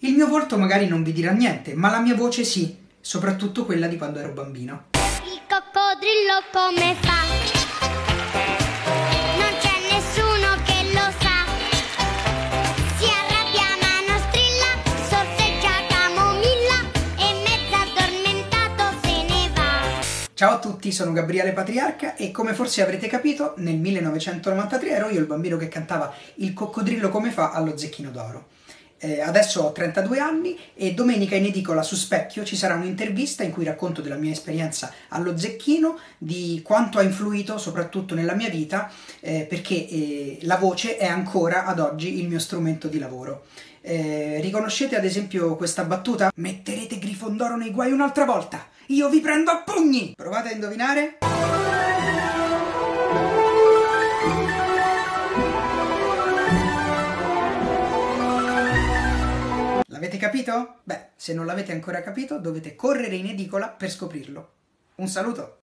Il mio volto magari non vi dirà niente, ma la mia voce sì, soprattutto quella di quando ero bambino. Il coccodrillo come fa? Non c'è nessuno che lo sa. Si arrabbia ma non strilla, sorseggia camomilla e mezzo addormentato se ne va. Ciao a tutti, sono Gabriele Patriarca e come forse avrete capito, nel 1993 ero io il bambino che cantava Il coccodrillo come fa allo zecchino d'oro. Eh, adesso ho 32 anni e domenica in edicola su Specchio ci sarà un'intervista in cui racconto della mia esperienza allo zecchino, di quanto ha influito soprattutto nella mia vita, eh, perché eh, la voce è ancora ad oggi il mio strumento di lavoro. Eh, riconoscete ad esempio questa battuta? Metterete Grifondoro nei guai un'altra volta! Io vi prendo a pugni! Provate a indovinare? L'avete capito? Beh, se non l'avete ancora capito, dovete correre in edicola per scoprirlo. Un saluto!